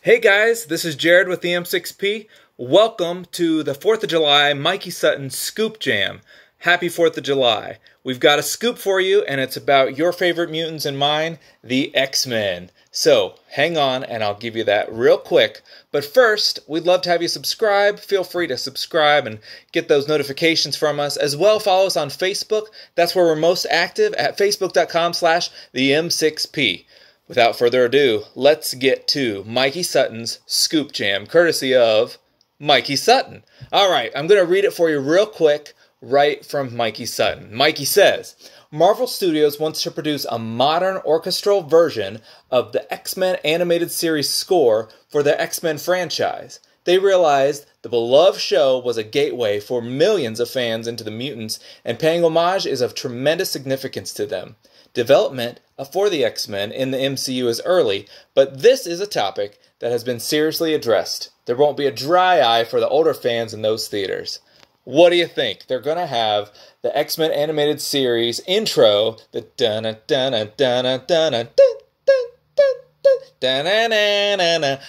Hey guys, this is Jared with the M6P. Welcome to the 4th of July Mikey Sutton Scoop Jam. Happy 4th of July. We've got a scoop for you, and it's about your favorite mutants and mine, the X Men. So hang on, and I'll give you that real quick. But first, we'd love to have you subscribe. Feel free to subscribe and get those notifications from us. As well, follow us on Facebook. That's where we're most active at facebook.com slash the M6P. Without further ado, let's get to Mikey Sutton's Scoop Jam, courtesy of Mikey Sutton. All right, I'm going to read it for you real quick right from Mikey Sutton. Mikey says Marvel Studios wants to produce a modern orchestral version of the X Men animated series score for their X Men franchise. They realized the beloved show was a gateway for millions of fans into the mutants, and paying homage is of tremendous significance to them. Development for the X Men in the MCU is early, but this is a topic that has been seriously addressed. There won't be a dry eye for the older fans in those theaters. What do you think? They're going to have the X Men animated series intro, the dun dun dun dun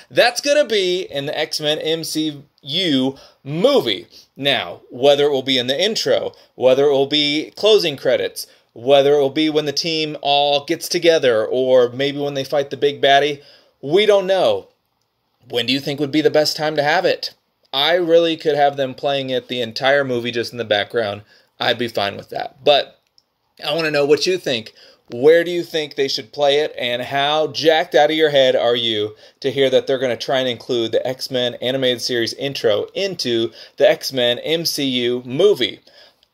That's going to be in the X Men MCU movie. Now, whether it will be in the intro, whether it will be closing credits, whether it will be when the team all gets together, or maybe when they fight the big baddie, we don't know. When do you think would be the best time to have it? I really could have them playing it the entire movie just in the background. I'd be fine with that. But I want to know what you think. Where do you think they should play it, and how jacked out of your head are you to hear that they're going to try and include the X Men animated series intro into the X Men MCU movie?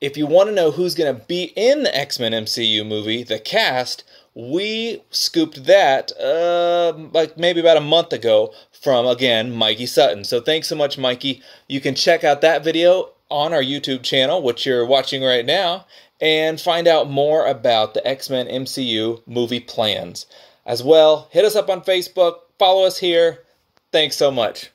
If you want to know who's going to be in the X Men MCU movie, the cast, we scooped that uh, like maybe about a month ago from again Mikey Sutton. So thanks so much, Mikey. You can check out that video on our YouTube channel, which you're watching right now, and find out more about the X Men MCU movie plans. As well, hit us up on Facebook, follow us here. Thanks so much.